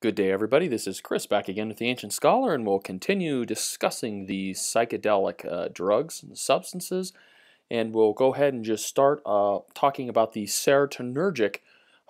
Good day, everybody. This is Chris back again with the Ancient Scholar, and we'll continue discussing the psychedelic uh, drugs and substances. And we'll go ahead and just start uh, talking about the serotonergic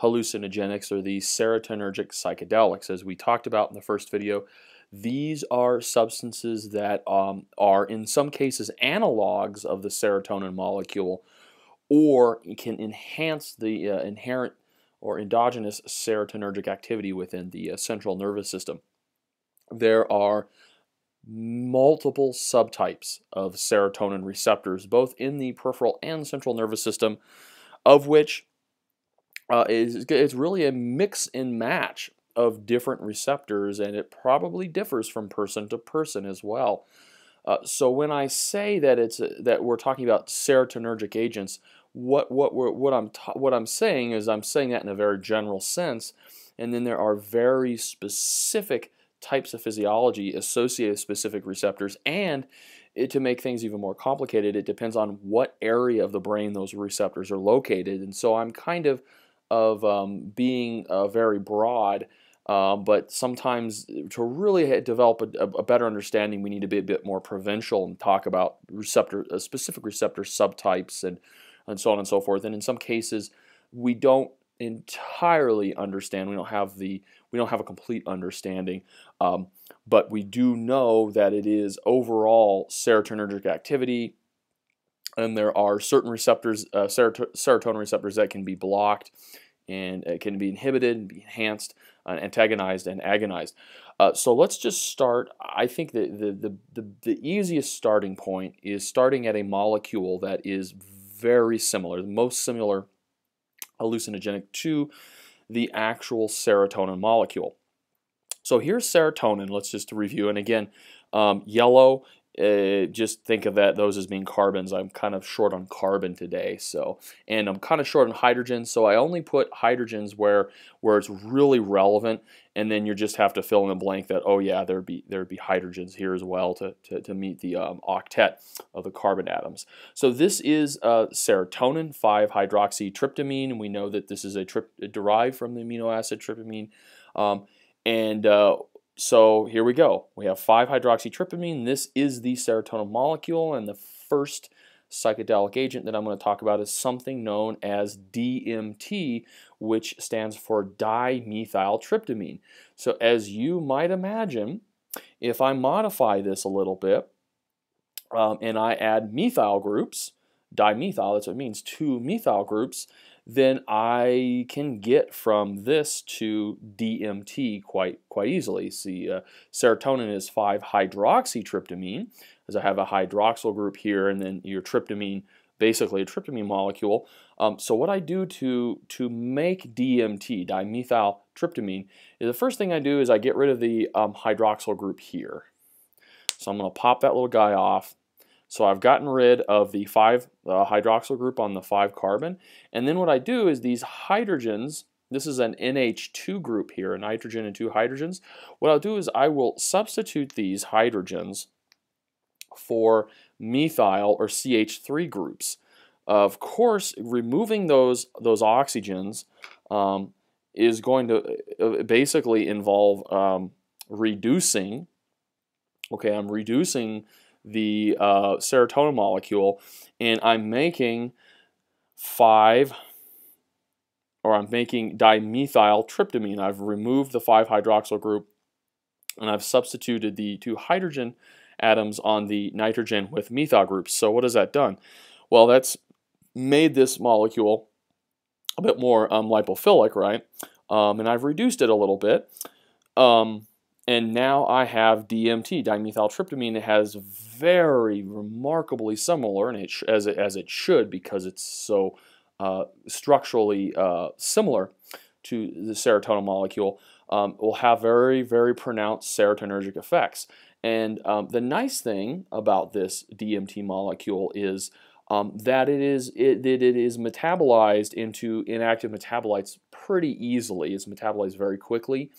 hallucinogenics or the serotonergic psychedelics. As we talked about in the first video, these are substances that um, are, in some cases, analogs of the serotonin molecule or can enhance the uh, inherent or endogenous serotonergic activity within the uh, central nervous system. There are multiple subtypes of serotonin receptors, both in the peripheral and central nervous system, of which uh, is it's really a mix and match of different receptors, and it probably differs from person to person as well. Uh, so when I say that it's a, that we're talking about serotonergic agents, what what we're, what I'm what I'm saying is I'm saying that in a very general sense, and then there are very specific types of physiology associated with specific receptors, and it, to make things even more complicated, it depends on what area of the brain those receptors are located, and so I'm kind of of um, being uh, very broad. Uh, but sometimes to really develop a, a, better understanding, we need to be a bit more provincial and talk about receptor, uh, specific receptor subtypes and and so on and so forth. And in some cases, we don't entirely understand. We don't have the we don't have a complete understanding, um, but we do know that it is overall serotonergic activity, and there are certain receptors, uh, serotonin receptors that can be blocked, and it can be inhibited, and be enhanced, uh, antagonized, and agonized. Uh, so let's just start. I think the, the, the, the easiest starting point is starting at a molecule that is very similar, the most similar hallucinogenic to the actual serotonin molecule. So here's serotonin. Let's just review. And again, um, yellow uh, just think of that those as being carbons. I'm kind of short on carbon today, so and I'm kind of short on hydrogen, so I only put hydrogens where where it's really relevant, and then you just have to fill in the blank that oh yeah there'd be there'd be hydrogens here as well to to, to meet the um, octet of the carbon atoms. So this is uh, serotonin 5 hydroxytryptamine, and we know that this is a trip derived from the amino acid tryptamine, um, and uh, so here we go. We have 5-hydroxytryptamine. This is the serotonin molecule, and the first psychedelic agent that I'm going to talk about is something known as DMT, which stands for dimethyltryptamine. So as you might imagine, if I modify this a little bit um, and I add methyl groups, dimethyl, that's what it means, two methyl groups, then I can get from this to DMT quite quite easily. See, uh, serotonin is 5-hydroxytryptamine, as I have a hydroxyl group here, and then your tryptamine, basically a tryptamine molecule. Um, so what I do to to make DMT, dimethyltryptamine, is the first thing I do is I get rid of the um, hydroxyl group here. So I'm going to pop that little guy off. So I've gotten rid of the 5 uh, hydroxyl group on the 5 carbon. And then what I do is these hydrogens, this is an NH2 group here, a nitrogen and two hydrogens. What I'll do is I will substitute these hydrogens for methyl or CH3 groups. Of course, removing those, those oxygens um, is going to uh, basically involve um, reducing, okay, I'm reducing the uh, serotonin molecule, and I'm making five, or I'm making dimethyltryptamine. I've removed the 5-hydroxyl group, and I've substituted the two hydrogen atoms on the nitrogen with methyl groups. So what has that done? Well, that's made this molecule a bit more um, lipophilic, right? Um, and I've reduced it a little bit. Um, and now I have DMT, dimethyltryptamine. It has very remarkably similar, and it as, it, as it should because it's so uh, structurally uh, similar to the serotonin molecule, um, will have very, very pronounced serotonergic effects. And um, the nice thing about this DMT molecule is um, that it is it, it is metabolized into inactive metabolites pretty easily. It's metabolized very quickly.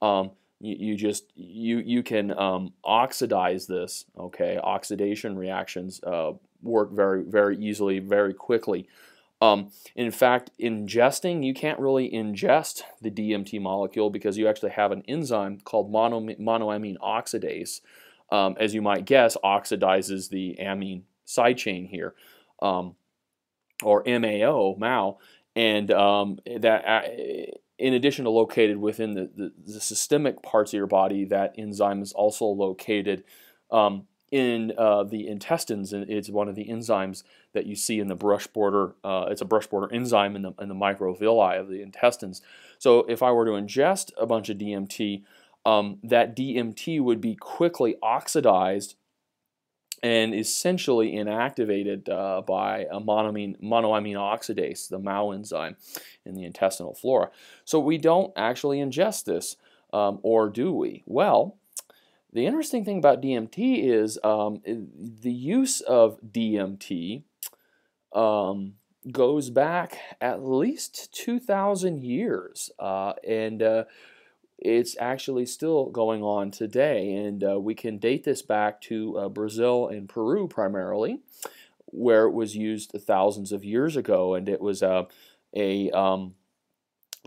Um, you, just you you can um, oxidize this okay oxidation reactions uh, work very very easily very quickly Um, in fact, ingesting, you can't really ingest the DMT molecule because you actually have an enzyme called mono, monoamine oxidase. Um, as you might guess, oxidizes the amine side chain here, um, or MAO, MAO, and um, that uh, in addition to located within the, the, the, systemic parts of your body, that enzyme is also located um, in uh, the intestines. And it's one of the enzymes that you see in the brush border. Uh, it's a brush border enzyme in the, in the microvilli of the intestines. So if I were to ingest a bunch of DMT, um, that DMT would be quickly oxidized and essentially inactivated uh, by a monoamine, monoamine oxidase, the MAO enzyme in the intestinal flora. So we don't actually ingest this, um, or do we? Well, the interesting thing about DMT is um, the use of DMT um, goes back at least 2,000 years. Uh, and uh, it's actually still going on today. And uh, we can date this back to uh, Brazil and Peru primarily, where it was used thousands of years ago. And it was uh, a. Um,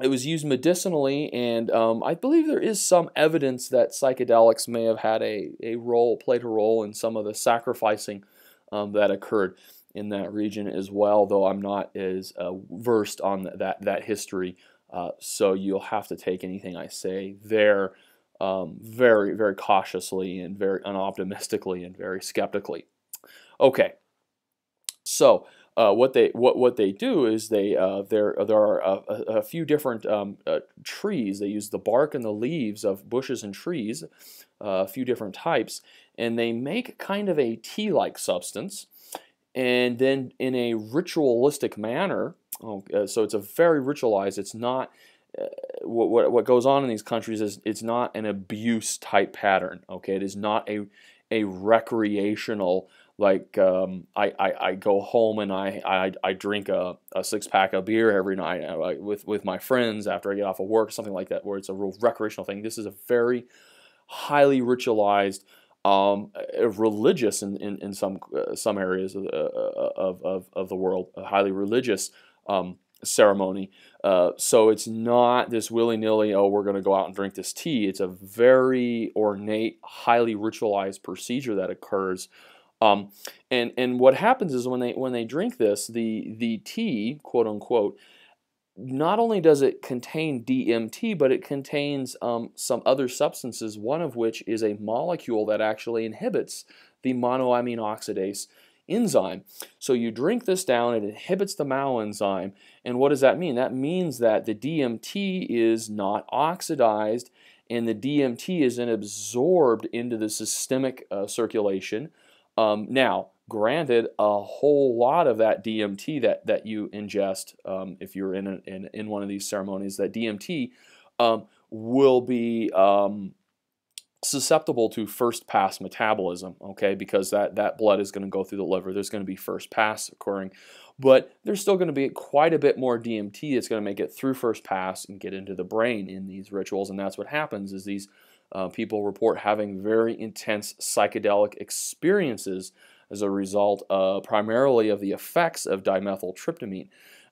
it was used medicinally, and um, I believe there is some evidence that psychedelics may have had a, a role, played a role in some of the sacrificing um, that occurred in that region as well, though I'm not as uh, versed on that, that history uh, so you'll have to take anything I say there um, very, very cautiously and very unoptimistically and very skeptically. Okay, so uh, what they what what they do is they uh, there there are a, a few different um, uh, trees. They use the bark and the leaves of bushes and trees, uh, a few different types, and they make kind of a tea-like substance. And then in a ritualistic manner, uh, so it's a very ritualized. It's not uh, what, what what goes on in these countries is it's not an abuse type pattern. Okay, it is not a a recreational like um, I, I, I go home and I, I, I drink a, a six pack of beer every night uh, with with my friends after I get off of work, something like that, where it's a real recreational thing. This is a very highly ritualized um, religious in, in, in some uh, some areas of, uh, of, of, of, the world, highly religious um, ceremony. Uh, so it's not this willy nilly, oh, we're going to go out and drink this tea. It's a very ornate, highly ritualized procedure that occurs. Um, and and what happens is when they when they drink this, the the tea, quote unquote, not only does it contain DMT, but it contains um, some other substances. One of which is a molecule that actually inhibits the monoamine oxidase enzyme. So you drink this down, it inhibits the MAO enzyme. And what does that mean? That means that the DMT is not oxidized and the DMT is then absorbed into the systemic uh, circulation. Um, now, granted, a whole lot of that DMT that, that you ingest, um, if you're in, a, in, in one of these ceremonies, that DMT um, will be um, susceptible to first pass metabolism, okay, because that, that blood is going to go through the liver. There's going to be first pass occurring, but there's still going to be quite a bit more DMT that's going to make it through first pass and get into the brain in these rituals, and that's what happens is these uh, people report having very intense psychedelic experiences as a result uh, primarily of the effects of dimethyltryptamine.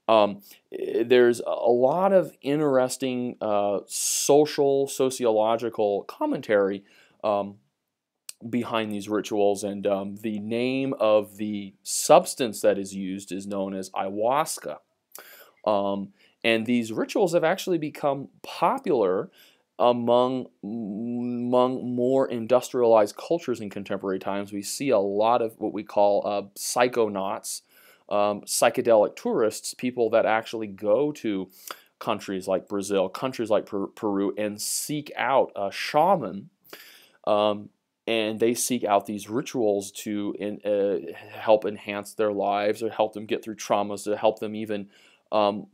Um, eh, there's a lot of interesting uh, social, sociological commentary um, behind these rituals, and um, the name of the substance that is used is known as ayahuasca. Um, and these rituals have actually become popular among among more industrialized cultures in contemporary times. We see a lot of what we call uh, psychonauts, um, psychedelic tourists, people that actually go to countries like Brazil, countries like per Peru, and seek out a shaman. Um, and they seek out these rituals to in, uh, help enhance their lives or help them get through traumas, to help them even um,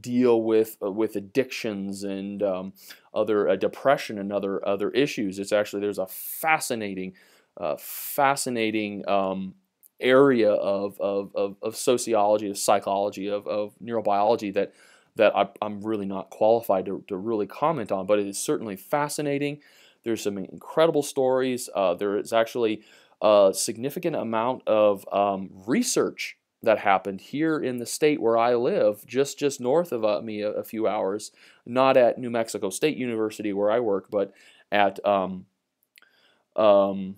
deal with uh, with addictions and um, other uh, depression and other other issues. It's actually there's a fascinating, uh, fascinating um, area of, of, of, of, sociology, of psychology, of, of neurobiology that, that I, am really not qualified to, to really comment on, but it is certainly fascinating. There's some incredible stories. Uh, there is actually a significant amount of um, research that happened here in the state where I live, just just north of uh, me a, a, few hours, not at New Mexico State University where I work, but at um, um,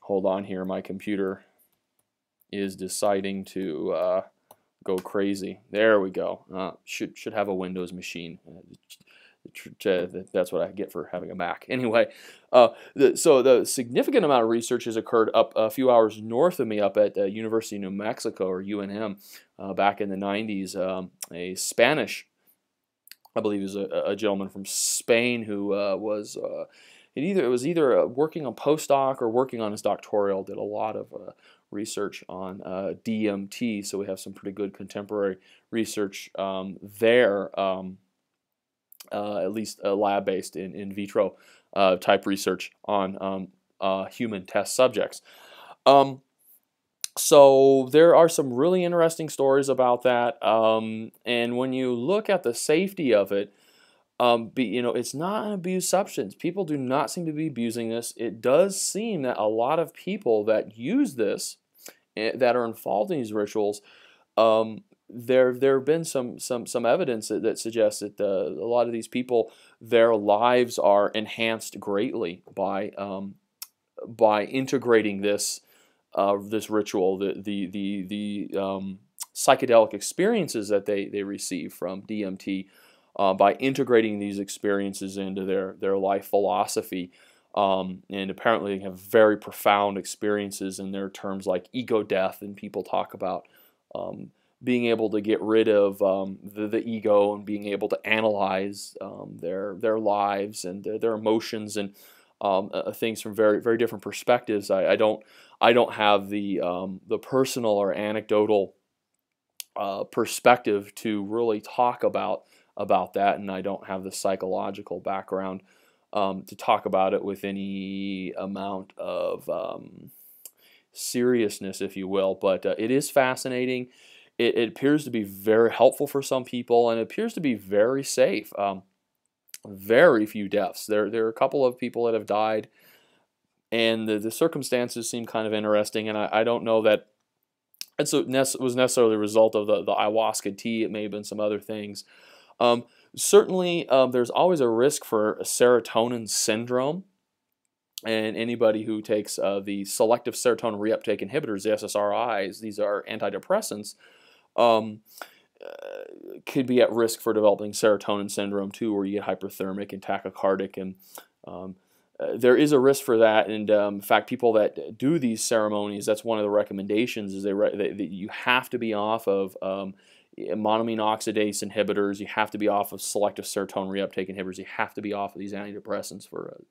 hold on here, my computer is deciding to uh, go crazy. There we go. Uh, should should have a Windows machine. That's what I get for having a Mac. Anyway, uh, the, so the significant amount of research has occurred up a few hours north of me, up at the University of New Mexico or UNM, uh, back in the 90s. Um, a Spanish, I believe, was a, a gentleman from Spain who uh, was uh, it either it was either uh, working on postdoc or working on his doctoral. Did a lot of uh, research on uh, DMT, so we have some pretty good contemporary research um, there, um, uh, at least uh, lab-based in in vitro uh, type research on um, human test subjects. Um, so there are some really interesting stories about that, um, and when you look at the safety of it. Um, be, you know, it's not an abused substance. People do not seem to be abusing this. It does seem that a lot of people that use this, that are involved in these rituals, um, there there have been some some some evidence that, that suggests that the, a lot of these people, their lives are enhanced greatly by um, by integrating this uh, this ritual, the the the the um, psychedelic experiences that they they receive from DMT uh, by integrating these experiences into their, their life philosophy. Um, and apparently have very profound experiences in their terms like ego death, and people talk about um, being able to get rid of um, the, the, ego and being able to analyze um, their their lives and their, their emotions and um, uh, things from very very different perspectives. I, I don't I don't have the um, the personal or anecdotal uh, perspective to really talk about about that, and I don't have the psychological background um, to talk about it with any amount of um, seriousness, if you will. But uh, it is fascinating. It, it, appears to be very helpful for some people, and it appears to be very safe. Um, very few deaths. There, there are a couple of people that have died, and the, the circumstances seem kind of interesting. And I, I don't know that it was necessarily a result of the, the ayahuasca tea. It may have been some other things. Um, certainly, um, there's always a risk for serotonin syndrome. And anybody who takes uh, the selective serotonin reuptake inhibitors, the SSRIs, these are antidepressants, um, uh, could be at risk for developing serotonin syndrome too, where you get hyperthermic and tachycardic. And um, uh, there is a risk for that. And um, in fact, people that do these ceremonies, that's one of the recommendations is they, re- you have to be off of um, monoamine oxidase inhibitors. You have to be off of selective serotonin reuptake inhibitors. You have to be off of these antidepressants for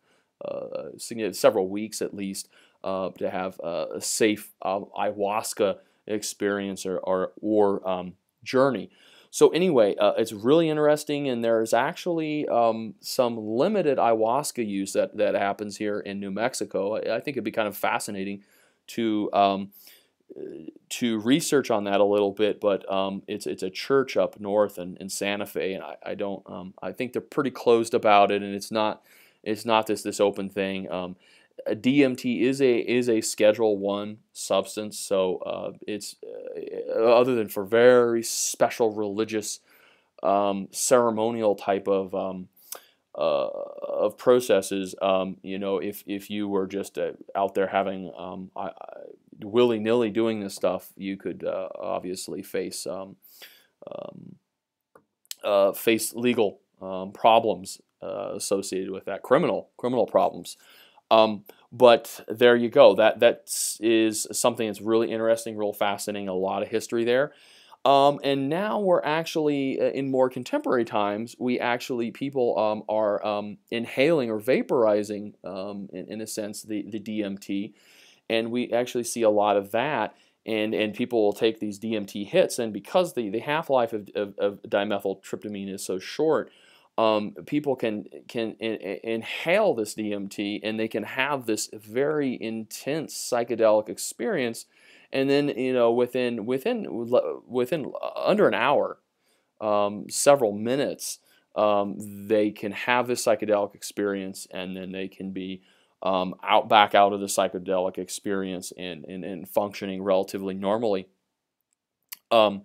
uh, several weeks at least uh, to have a safe uh, ayahuasca experience or, or, or um, journey. So anyway, uh, it's really interesting, and there's actually um, some limited ayahuasca use that, that happens here in New Mexico. I, I think it'd be kind of fascinating to um, to research on that a little bit, but um, it's it's a church up north in, in Santa Fe, and I, I don't um, I think they're pretty closed about it, and it's not it's not this this open thing. Um, DMT is a is a Schedule One substance, so uh, it's uh, other than for very special religious um, ceremonial type of um, uh, of processes. Um, you know, if if you were just uh, out there having um, willy nilly doing this stuff, you could uh, obviously face um, um, uh, face legal um, problems uh, associated with that, criminal criminal problems. Um, but there you go. That that is something that's really interesting, real fascinating. A lot of history there. Um, and now we're actually uh, in more contemporary times. We actually people um, are um, inhaling or vaporizing, um, in, in, a sense, the the DMT, and we actually see a lot of that. And and people will take these DMT hits, and because the the half life of, of, of, dimethyltryptamine is so short, um, people can can in, in, inhale this DMT, and they can have this very intense psychedelic experience and then you know within within within under an hour, um, several minutes, um, they can have this psychedelic experience, and then they can be um, out back out of the psychedelic experience and, and, and functioning relatively normally. Um,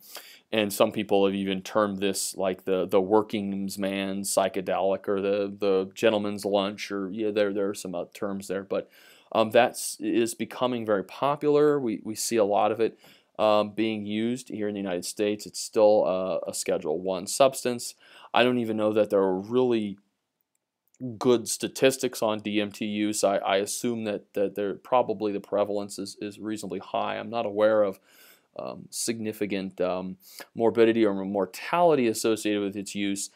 and some people have even termed this like the the working's man psychedelic or the the gentleman's lunch or yeah there there are some uh, terms there but um, that's becoming very popular. We we see a lot of it um, being used here in the United States. It's still uh, a schedule one substance. I don't even know that there are really good statistics on DMT use I, I assume that that there probably the prevalence is, is reasonably high. I'm not aware of um, significant um, morbidity or mortality associated with its use.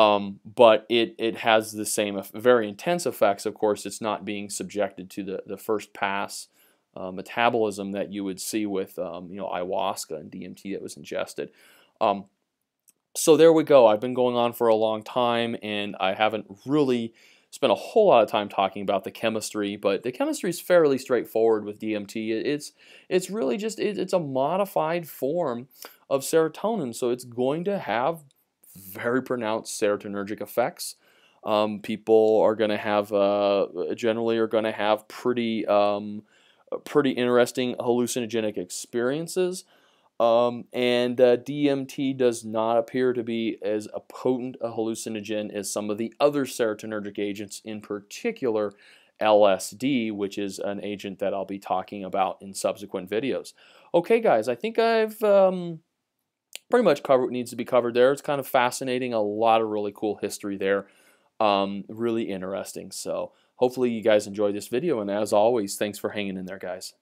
Um, but it, it has the same very intense effects. Of course, it's not being subjected to the, the first pass uh, metabolism that you would see with um, you know ayahuasca and DMT that was ingested. Um, so there we go. I've been going on for a long time, and I haven't really spent a whole lot of time talking about the chemistry, but the chemistry is fairly straightforward with DMT. It's it's really just it's a modified form of serotonin, so it's going to have very pronounced serotonergic effects. Um, people are going to have uh, generally are going to have pretty um, pretty interesting hallucinogenic experiences. Um, and uh, DMT does not appear to be as a potent a hallucinogen as some of the other serotonergic agents, in particular LSD, which is an agent that I'll be talking about in subsequent videos. Okay, guys, I think I've um, pretty much covered what needs to be covered there. It's kind of fascinating, a lot of really cool history there, um, really interesting. So hopefully you guys enjoyed this video, and as always, thanks for hanging in there, guys.